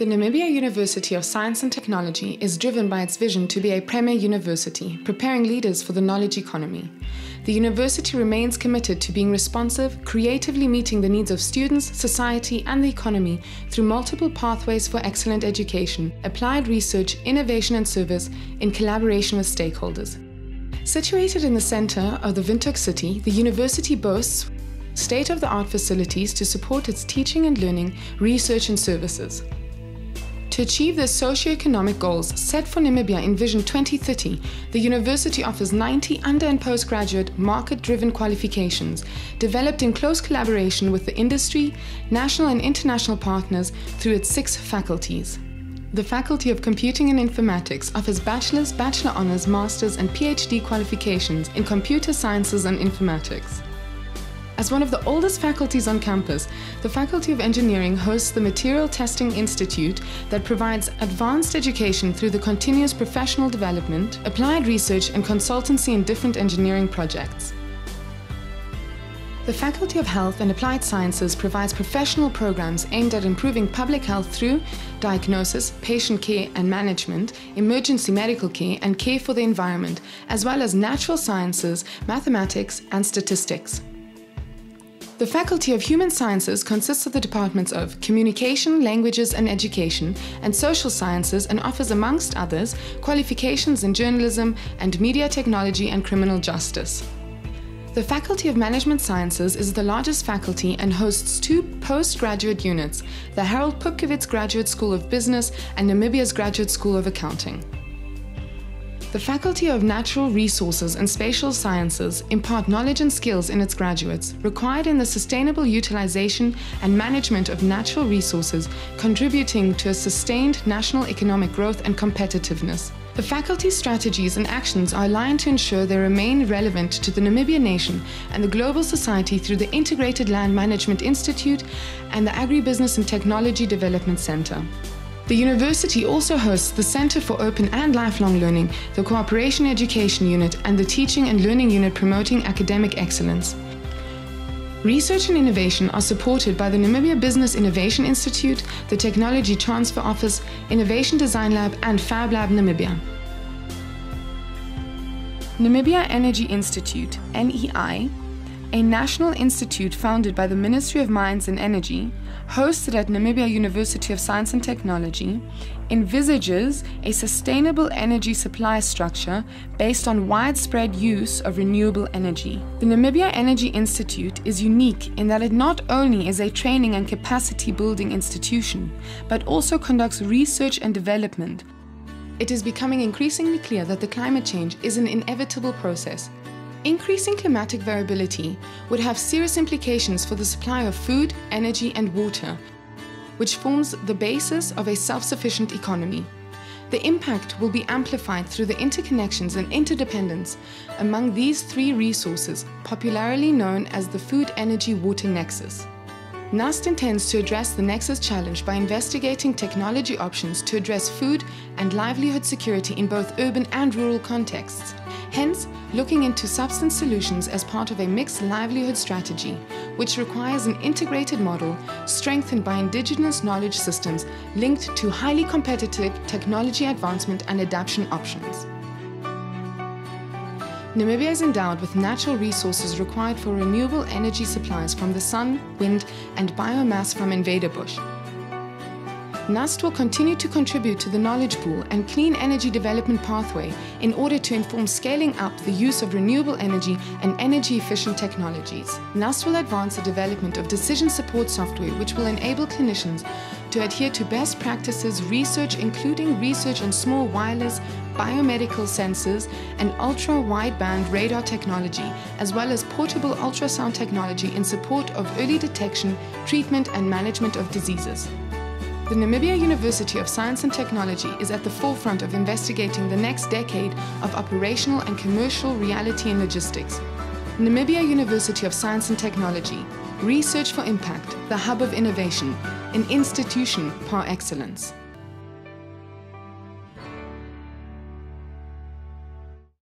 The Namibia University of Science and Technology is driven by its vision to be a premier university, preparing leaders for the knowledge economy. The university remains committed to being responsive, creatively meeting the needs of students, society, and the economy through multiple pathways for excellent education, applied research, innovation, and service in collaboration with stakeholders. Situated in the center of the Windhoek city, the university boasts state of the art facilities to support its teaching and learning, research, and services. To achieve the socio-economic goals set for Namibia in Vision 2030, the university offers 90 under and postgraduate market-driven qualifications developed in close collaboration with the industry, national and international partners through its six faculties. The Faculty of Computing and Informatics offers bachelor's, bachelor honors, master's and PhD qualifications in computer sciences and informatics. As one of the oldest faculties on campus, the Faculty of Engineering hosts the Material Testing Institute that provides advanced education through the continuous professional development, applied research, and consultancy in different engineering projects. The Faculty of Health and Applied Sciences provides professional programs aimed at improving public health through diagnosis, patient care and management, emergency medical care, and care for the environment, as well as natural sciences, mathematics, and statistics. The Faculty of Human Sciences consists of the departments of Communication, Languages and Education, and Social Sciences and offers, amongst others, qualifications in journalism and media technology and criminal justice. The Faculty of Management Sciences is the largest faculty and hosts two postgraduate units, the Harold Pupkewitz Graduate School of Business and Namibia's Graduate School of Accounting. The Faculty of Natural Resources and Spatial Sciences impart knowledge and skills in its graduates required in the sustainable utilization and management of natural resources, contributing to a sustained national economic growth and competitiveness. The faculty's strategies and actions are aligned to ensure they remain relevant to the Namibia nation and the global society through the Integrated Land Management Institute and the Agribusiness and Technology Development Center. The university also hosts the Center for Open and Lifelong Learning, the Cooperation Education Unit, and the Teaching and Learning Unit promoting academic excellence. Research and innovation are supported by the Namibia Business Innovation Institute, the Technology Transfer Office, Innovation Design Lab, and Fab Lab Namibia. Namibia Energy Institute, NEI, a national institute founded by the Ministry of Mines and Energy, hosted at Namibia University of Science and Technology, envisages a sustainable energy supply structure based on widespread use of renewable energy. The Namibia Energy Institute is unique in that it not only is a training and capacity building institution, but also conducts research and development. It is becoming increasingly clear that the climate change is an inevitable process Increasing climatic variability would have serious implications for the supply of food, energy, and water, which forms the basis of a self sufficient economy. The impact will be amplified through the interconnections and interdependence among these three resources, popularly known as the food energy water nexus. NUST intends to address the Nexus challenge by investigating technology options to address food and livelihood security in both urban and rural contexts. Hence, looking into substance solutions as part of a mixed livelihood strategy, which requires an integrated model strengthened by indigenous knowledge systems linked to highly competitive technology advancement and adaptation options. Namibia is endowed with natural resources required for renewable energy supplies from the sun, wind, and biomass from invader bush. NUST will continue to contribute to the knowledge pool and clean energy development pathway in order to inform scaling up the use of renewable energy and energy efficient technologies. NUST will advance the development of decision support software which will enable clinicians to adhere to best practices research including research on small wireless, biomedical sensors and ultra-wideband radar technology as well as portable ultrasound technology in support of early detection, treatment and management of diseases. The Namibia University of Science and Technology is at the forefront of investigating the next decade of operational and commercial reality and logistics. Namibia University of Science and Technology, Research for Impact, the hub of innovation, an institution par excellence.